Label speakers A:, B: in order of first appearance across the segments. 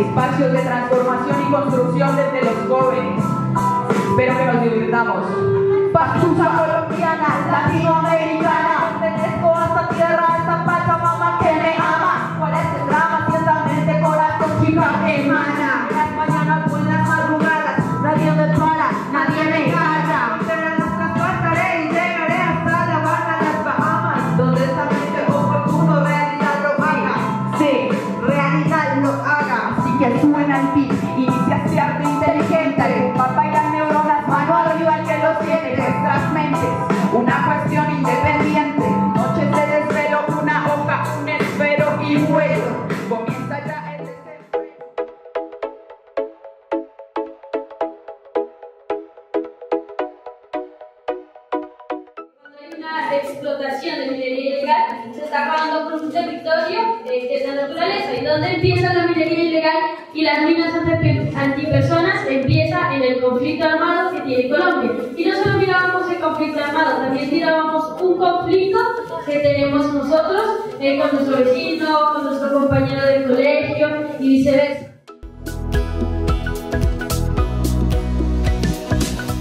A: espacios de transformación y construcción desde los jóvenes. Espero que nos divirtamos. Pachuca colombiana, latinoamericana, pertenezco a esta tierra, a esta Pachamama que me ama. ¿Cuál es el drama? Ciertamente corazón chica emana. Las mañanas, suena el beat, inicia este arte inteligente. Papá y las neuronas, mano arriba el que lo tiene, nuestras mentes. Una cuestión independiente. Noches de desvelo, una hoja, un esfero y vuelo. Comienza ya el.
B: Cuando hay una explotación de minería está acabando con un territorio eh, que es la naturaleza. ¿Y dónde empieza la minería ilegal y las minas anti- antipersonas? Empieza en el conflicto armado que tiene Colombia. Y no solo mirábamos el conflicto armado, también mirábamos un conflicto que tenemos nosotros eh, con nuestro vecino, con nuestro compañero de colegio y viceversa.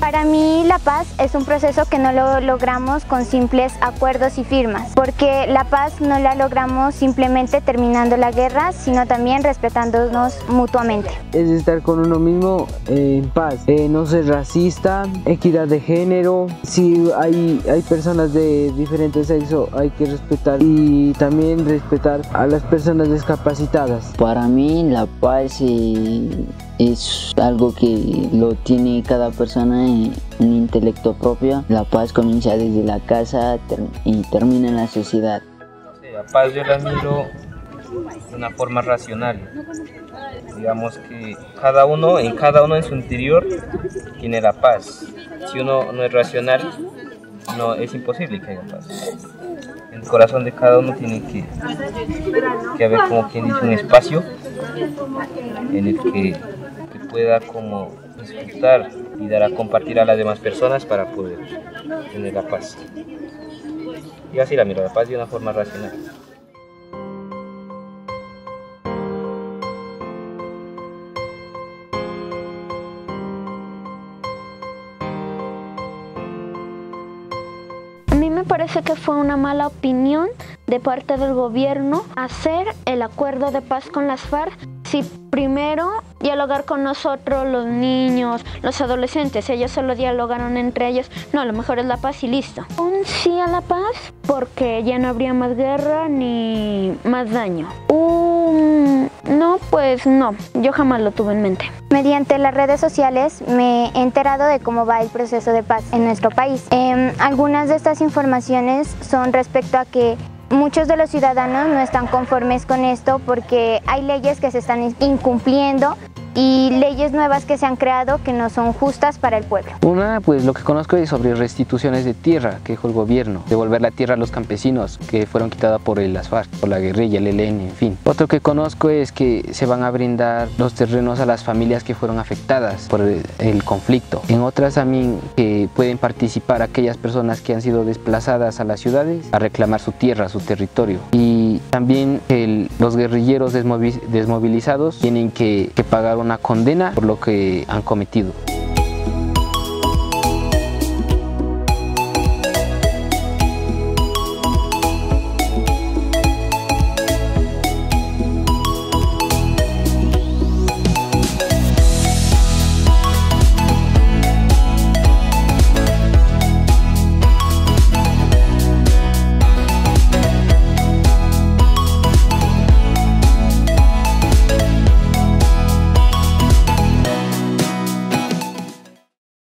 C: Para mí la paz es un proceso que no lo logramos con simples acuerdos y firmas, porque la paz no la logramos simplemente terminando la guerra, sino también respetándonos mutuamente.
D: es estar con uno mismo eh, en paz, eh, no ser racista, equidad de género, si hay, hay personas de diferente sexo hay que respetar y también respetar a las personas discapacitadas.
E: Para mí la paz eh, es algo que lo tiene cada persona en un intelecto propio. La paz comienza desde la casa y termina en la sociedad.
F: La paz yo la miro de una forma racional. Digamos que cada uno, en cada uno en su interior, tiene la paz. Si uno no es racional, no es imposible que haya paz. En el corazón de cada uno tiene que, que haber como quien dice un espacio en el que pueda como disfrutar y dar a compartir a las demás personas para poder tener la paz. Yo así la miro, la paz de una forma racional.
G: A mí me parece que fue una mala opinión de parte del gobierno hacer el acuerdo de paz con las FARC si primero dialogar con nosotros, los niños, los adolescentes, ellos solo dialogaron entre ellos, no, lo mejor es la paz y listo. Un sí a la paz porque ya no habría más guerra ni más daño. Un no, pues no, yo jamás lo tuve en mente.
C: Mediante las redes sociales me he enterado de cómo va el proceso de paz en nuestro país. Em, algunas de estas informaciones son respecto a que muchos de los ciudadanos no están conformes con esto porque hay leyes que se están incumpliendo y leyes nuevas que se han creado que no son justas para el pueblo.
H: Una, pues lo que conozco es sobre restituciones de tierra que dijo el gobierno, devolver la tierra a los campesinos que fueron quitadas por el FARC, por la guerrilla, el ELN, en fin. Otro que conozco es que se van a brindar los terrenos a las familias que fueron afectadas por el, el conflicto. En otras también que pueden participar aquellas personas que han sido desplazadas a las ciudades a reclamar su tierra, su territorio. Y también el- los guerrilleros desmovi- desmovilizados tienen que, que pagar una condena por lo que han cometido.